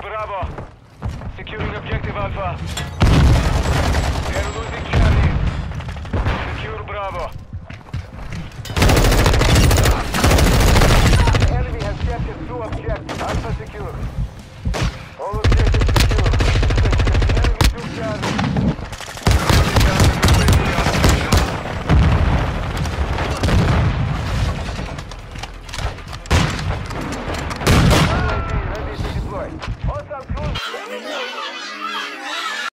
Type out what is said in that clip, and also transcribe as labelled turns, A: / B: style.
A: Bravo. Securing objective Alpha. They're losing Charlie. Secure Bravo. The enemy has captured two objectives. Alpha secure.